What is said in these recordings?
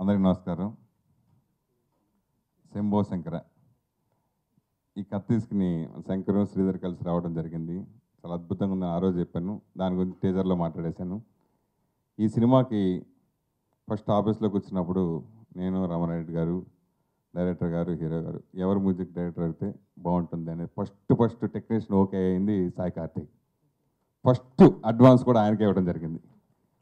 అందరికీ నమస్కారం. శంభో శంకర. ఈ కథ తీసుకుని శంకరం శ్రీధర్ కలిసి రావడం జరిగింది. చాలా అద్భుతంగా ఉంది ఆ రోజు చెప్పాను. దాని గురించి టీజర్లో మాట్లాడేశాను. ఈ సినిమాకి ఫస్ట్ ఆఫీస్లోకి వచ్చినప్పుడు నేను రామారెడ్డి గారు డైరెక్టర్ గారు హీరో గారు ఎవరు మ్యూజిక్ డైరెక్టర్ అయితే బాగుంటుంది అనేది ఫస్ట్ ఫస్ట్ టెక్నీషియన్ ఓకే అయింది సాయి కార్తీక్. ఫస్ట్ అడ్వాన్స్ కూడా ఆయనకే ఇవ్వడం జరిగింది.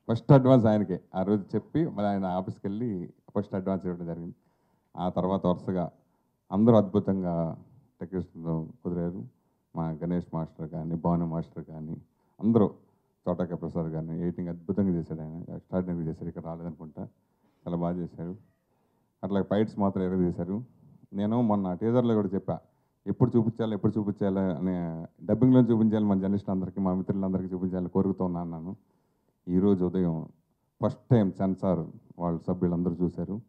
ఫస్ట్ అడ్వాన్స్ ఆయనకే. ఆ రోజు చెప్పి మళ్ళీ ఆయన ఆఫీస్కి వెళ్ళి ఫస్ట్ అడ్వాన్స్ ఇవ్వడం జరిగింది. ఆ తర్వాత వరుసగా అందరూ అద్భుతంగా టెక్నీషియన్ కుదిరారు. మా గణేష్ మాస్టర్ కానీ భాను మాస్టర్ కానీ అందరూ చోటక ప్రసాద్ కానీ ఎయిటింగ్ అద్భుతంగా చేశాడు ఆయన. ఎక్స్ట్రాడినరీ చేశారు ఇక్కడ రాలేదనుకుంటా. చాలా బాగా చేశారు అట్లా ఫైట్స్ మాత్రం ఎరగ చేశారు. నేను మొన్న టీజర్లో కూడా చెప్పా ఎప్పుడు చూపించాలి ఎప్పుడు చూపించాలి అనే డబ్బింగ్లో చూపించాలి. మన జర్నలిస్ట్ అందరికీ మా మిత్రులందరికీ చూపించాలి కోరుకుతూ ఉన్నాను ఈరోజు ఉదయం ఫస్ట్ టైం సెన్సార్ వాళ్ళ సభ్యులందరూ చూశారు.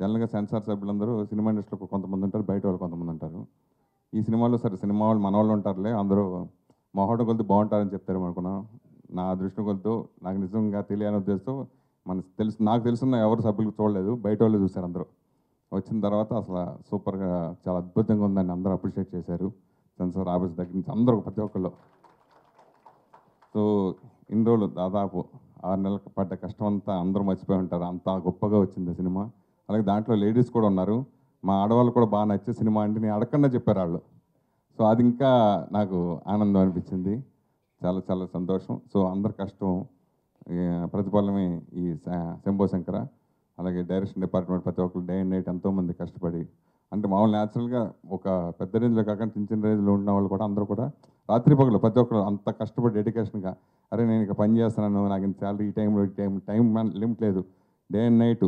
జనరల్గా సెన్సార్ సభ్యులందరూ సినిమా ఇండస్ట్రీలో కొంతమంది ఉంటారు బయట వాళ్ళు కొంతమంది ఉంటారు. ఈ సినిమాలో సరే సినిమా వాళ్ళు మన వాళ్ళు ఉంటారులే అందరూ మొహోటం కొలితే బాగుంటారని చెప్తారు అనుకున్నాం నా అదృష్టం కొలతో నాకు నిజంగా తెలియని ఉద్దేశంతో మన తెలుసు నాకు తెలుసున్న ఎవరు సభ్యులు చూడలేదు బయట వాళ్ళు చూశారు అందరూ. వచ్చిన తర్వాత అసలు సూపర్గా చాలా అద్భుతంగా ఉందని అందరూ అప్రిషియేట్ చేశారు. సెన్సార్ ఆఫీస్ దగ్గర నుంచి అందరూ ప్రతి ఒక్కళ్ళు. సో ఇన్ని రోజులు దాదాపు ఆరు నెలలకు పడ్డ కష్టం అంతా అందరూ మర్చిపోయి ఉంటారు. అంత గొప్పగా వచ్చింది సినిమా. అలాగే దాంట్లో లేడీస్ కూడా ఉన్నారు. మా ఆడవాళ్ళు కూడా బాగా నచ్చే సినిమా అంటే నేను అడగకుండా చెప్పారు వాళ్ళు. సో అది ఇంకా నాకు ఆనందం అనిపించింది. చాలా చాలా సంతోషం. సో అందరి కష్టం ప్రతిఫలమే ఈ శంభో శంకర అలాగే డైరెక్షన్ డిపార్ట్మెంట్ ప్రతి ఒక్కరు డే అండ్ నైట్ ఎంతోమంది కష్టపడి అంటే మామూలు న్యాచురల్గా ఒక పెద్ద రేంజ్లో కాకుండా చిన్న చిన్న రేంజ్లో ఉన్న వాళ్ళు కూడా అందరూ కూడా రాత్రి పగలు ప్రతి ఒక్కరు అంత కష్టపడి డెడికేషన్గా అరే నేను ఇక పని చేస్తున్నాను నాకు ఇంత శాలరీ ఈ టైంలో ఈ టైం టైం లిమిట్ లేదు. డే అండ్ నైట్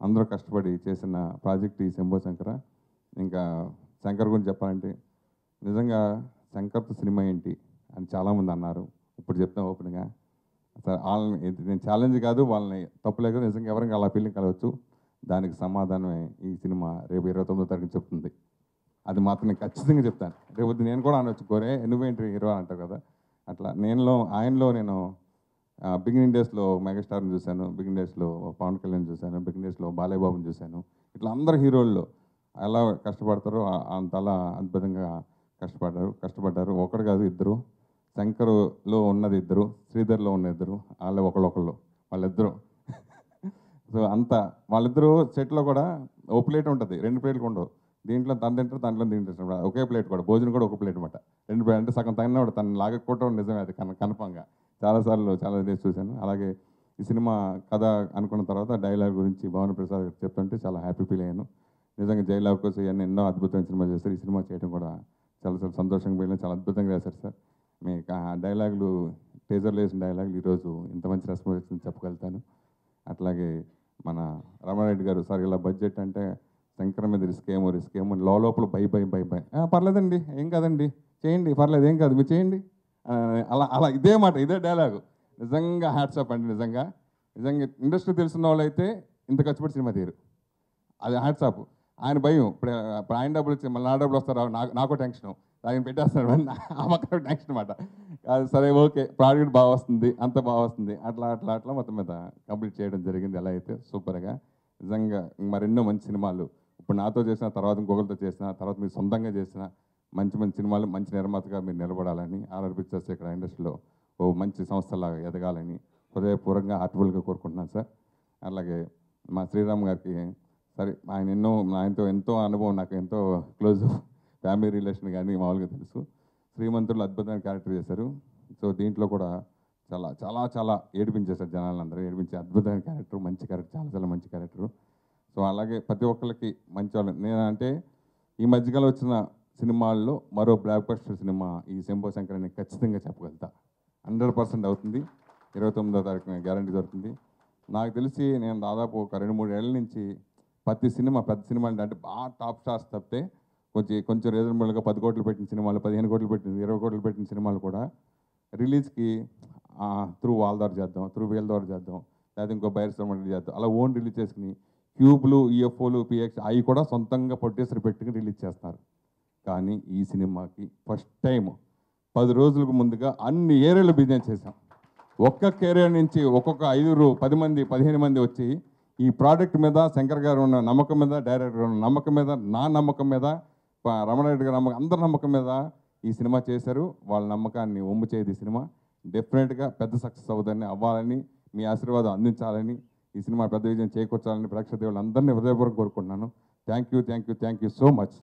అందరూ కష్టపడి చేసిన ప్రాజెక్ట్ ఈ శంభో శంకర. ఇంకా శంకర్ గురించి చెప్పాలంటే నిజంగా శంకర్తో సినిమా ఏంటి? అని చాలామంది అన్నారు. ఇప్పుడు చెప్తాం ఓపెన్గా. సరే వాళ్ళని నేను ఛాలెంజ్ కాదు వాళ్ళని తప్పు కదా నిజంగా ఎవరికి అలా ఫీలింగ్ కలవచ్చు దానికి సమాధానమే ఈ సినిమా రేపు ఇరవై తొమ్మిదో తారీఖు చెప్తుంది. అది మాత్రం నేను ఖచ్చితంగా చెప్తాను. రేపు నేను కూడా అనొచ్చు కోరే నువ్వేంటి హీరో అంటారు కదా. అట్లా నేనులో ఆయనలో నేను బిగినింగ్ డేస్లో మెగాస్టార్ని చూశాను బిగినింగ్ డేస్లో పవన్ కళ్యాణ్ చూశాను బిగినింగ్ డేస్లో బాలయ్యబాబుని చూశాను. ఇట్లా అందరు హీరోల్లో ఎలా కష్టపడతారో అంతలా అద్భుతంగా కష్టపడ్డారు కష్టపడ్డారు. ఒకరు కాదు ఇద్దరు. శంకరులో ఉన్నది ఇద్దరు శ్రీధర్లో ఉన్న ఇద్దరు వాళ్ళు ఒకళ్ళొకళ్ళు వాళ్ళిద్దరూ. సో అంత వాళ్ళిద్దరూ సెట్లో కూడా ఓ ప్లేట్ ఉంటుంది. రెండు ప్లేట్లు ఉండవు దీంట్లో తను తింటారు దాంట్లో తింటారు ఒకే ప్లేట్ కూడా భోజనం కూడా ఒక ప్లేట్ అనమాట రెండు ప్లేట్ అంటే సగం తగినవాడు తను లాగకపోవడం నిజమే అది కన కన్ఫామ్గా. చాలాసార్లు చాలా డేస్ చూశాను. అలాగే ఈ సినిమా కథ అనుకున్న తర్వాత డైలాగ్ గురించి భావన ప్రసాద్ చెప్తుంటే చాలా హ్యాపీ ఫీల్ అయ్యాను. నిజంగా జైలాగ్ కోసం ఇవన్నీ ఎన్నో అద్భుతమైన సినిమా చేస్తారు ఈ సినిమా చేయడం కూడా చాలా సార్ సంతోషంగా పోయినా చాలా అద్భుతంగా చేశారు సార్. మీకు డైలాగులు టీజర్లో వేసిన డైలాగులు ఈరోజు ఇంత మంచి రెస్పాన్స్ వచ్చింది చెప్పగలుగుతాను. అట్లాగే మన రమారెడ్డి గారు సార్ ఇలా బడ్జెట్ అంటే శంకర మీద రిస్క్ ఏమో రిస్క్ ఏమో లో లోపల భయ భయ భయ భయ పర్లేదండి ఏం కాదండి చేయండి పర్లేదు ఏం కాదు మీరు చేయండి. అలా అలా ఇదే మాట ఇదే డైలాగు. నిజంగా హ్యాట్సాప్ అండి నిజంగా. నిజంగా ఇండస్ట్రీ తెలిసిన వాళ్ళైతే ఇంత ఖర్చుపెట్టి సినిమా తీరు అది హ్యాట్సాప్ ఆయన భయం. ఇప్పుడు ఇప్పుడు ఆయన డబ్బులు వచ్చి మళ్ళీ నా డబ్బులు వస్తారా? నాకు నాకు టెన్షన్. ఆయన పెట్టేస్తాడు అన్న అమ్మకారు నెక్స్ట్ అనమాట అది సరే ఓకే. ప్రాడక్ట్ బాగా వస్తుంది అంత బాగా వస్తుంది. అట్లా అట్లా అట్లా మొత్తం మీద కంప్లీట్ చేయడం జరిగింది. ఎలా అయితే సూపర్గా నిజంగా మరెన్నో మంచి సినిమాలు. ఇప్పుడు నాతో చేసిన తర్వాత ఇంకొకరితో చేసిన తర్వాత మీరు సొంతంగా చేసిన మంచి మంచి సినిమాలు మంచి నిర్మాతగా మీరు నిలబడాలని ఆర్ఆర్ పిక్చర్స్ ఇక్కడ ఇండస్ట్రీలో ఓ మంచి సంస్థలాగా ఎదగాలని హృదయపూర్వకంగా హార్ట్ఫుల్గా కోరుకుంటున్నాను సార్. అలాగే మా శ్రీరామ్ గారికి సరే ఆయన ఎన్నో ఆయనతో ఎంతో అనుభవం నాకు ఎంతో క్లోజ్ ఫ్యామిలీ రిలేషన్ కానీ మామూలుగా తెలుసు. శ్రీమంతులు అద్భుతమైన క్యారెక్టర్ చేశారు. సో దీంట్లో కూడా చాలా చాలా చాలా ఏడిపించేశారు జనాలందరూ. ఏడిపించే అద్భుతమైన క్యారెక్టర్ మంచి క్యారెక్టర్ చాలా చాలా మంచి క్యారెక్టర్. సో అలాగే ప్రతి ఒక్కరికి మంచి వాళ్ళు. నేను అంటే ఈ మధ్యకాలం వచ్చిన సినిమాల్లో మరో బ్లాక్ బస్టర్ సినిమా ఈ శంభో శంకర్ అని ఖచ్చితంగా చెప్పగలుగుతా. హండ్రెడ్ పర్సెంట్ అవుతుంది. ఇరవై తొమ్మిదో తారీఖున గ్యారంటీ దొరుకుతుంది. నాకు తెలిసి నేను దాదాపు ఒక రెండు మూడు ఏళ్ళ నుంచి ప్రతి సినిమా పెద్ద సినిమా అంటే అంటే బాగా టాప్ స్టార్స్ తప్పితే కొంచెం కొంచెం రీజనబుల్గా పది కోట్లు పెట్టిన సినిమాలు పదిహేను కోట్లు పెట్టిన ఇరవై కోట్లు పెట్టిన సినిమాలు కూడా రిలీజ్కి త్రూ వాల్ ద్వారా చేద్దాం త్రూ వీల్ ద్వారా చేద్దాం లేదా ఇంకో బయర్ సినిమా చేద్దాం. అలా ఓన్ రిలీజ్ చేసుకుని క్యూబ్లు ఈఎఫ్ఓలు పిఎక్స్ అవి కూడా సొంతంగా ప్రొడ్యూసర్ పెట్టుకుని రిలీజ్ చేస్తున్నారు కానీ ఈ సినిమాకి ఫస్ట్ టైం పది రోజులకు ముందుగా అన్ని ఏరియాలు బిజినెస్ చేశాం. ఒక్క కెరియర్ నుంచి ఒక్కొక్క ఐదుగురు పది మంది పదిహేను మంది వచ్చి ఈ ప్రోడక్ట్ మీద శంకర్ గారు ఉన్న నమ్మకం మీద డైరెక్టర్ ఉన్న నమ్మకం మీద నా నమ్మకం మీద రమణారెడ్డి గారు నమ్మకం అందరి నమ్మకం మీద ఈ సినిమా చేశారు. వాళ్ళ నమ్మకాన్ని ఒమ్ము చేయదు ఈ సినిమా. డెఫినెట్గా పెద్ద సక్సెస్ అవుతుందని అవ్వాలని మీ ఆశీర్వాదం అందించాలని ఈ సినిమా పెద్ద విజయం చేకూర్చాలని ప్రేక్షక దేవుళ్ళు అందరినీ హృదయపూర్వక కోరుకుంటున్నాను. Thank you thank you thank you so much